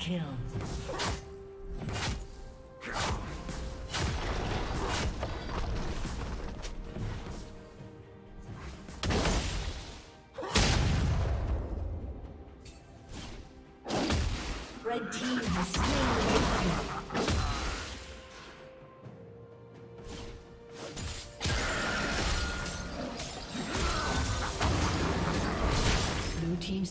Kill. Red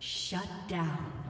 Shut down.